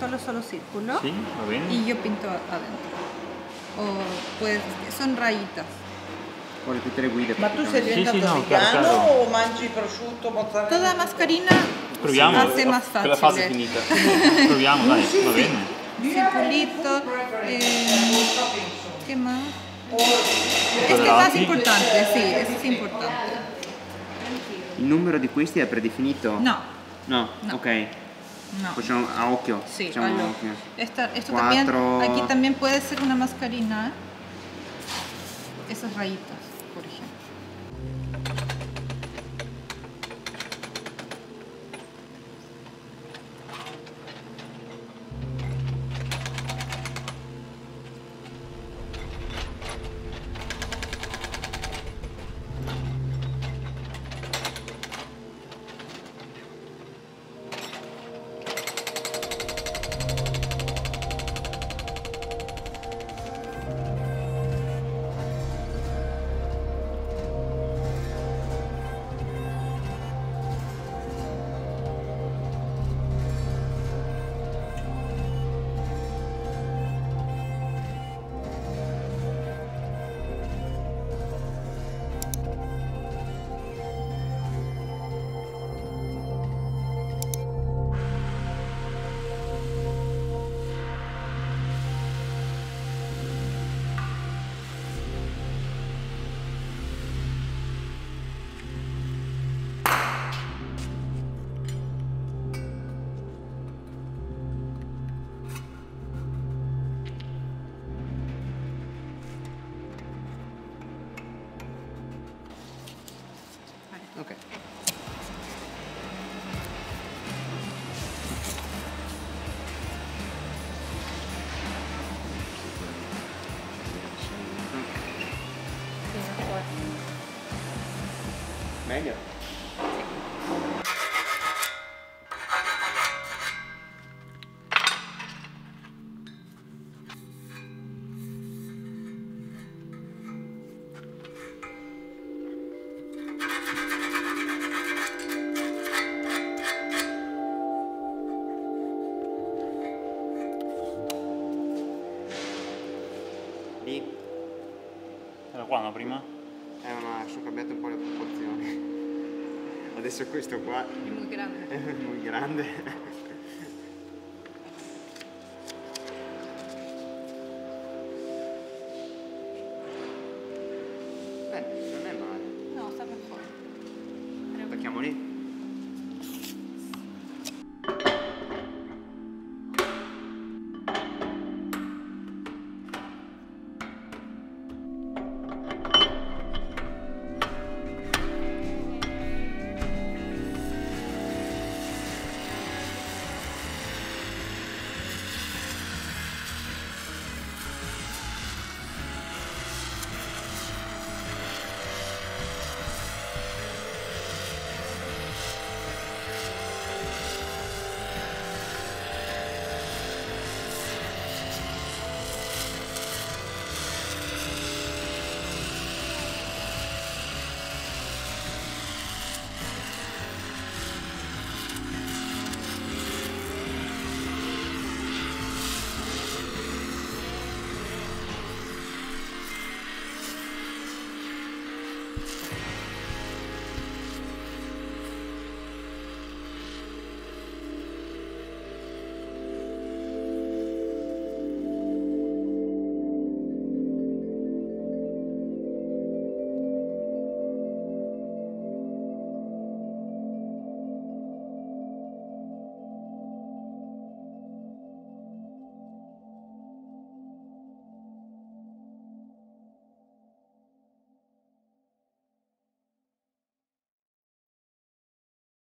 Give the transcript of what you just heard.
solo, solo círculo. Sì, va bene. Y yo pinto adentro. O pues son rayitas. Vuole tutte le guide. Ma tu sei Sì, diventato sì, no, vegano chiaro, chiaro. o mangi prosciutto, mozzarella? Toda mascarina Proviamo. hace más fácil. Quella fase è finita. Proviamo, dai, va bene. Circulito. eh, ¿Qué más? Este es más Quadrati. importante, sí, ese es importante. Il numero di questi è predefinito? No, No, No. ok. No. Facciamo a occhio. Sí, Facciamo a algo. occhio. Esta, esto Cuatro. también, aquí también puede ser una mascarina. ¿eh? Esas rayitas, por ejemplo. Meglio? Lì? Era qua, no, prima? Eh ma sono cambiate un po' le proporzioni. Adesso questo qua è molto grande. È molto grande. Beh, non è male. No, sta per fuori. Attacchiamo lì.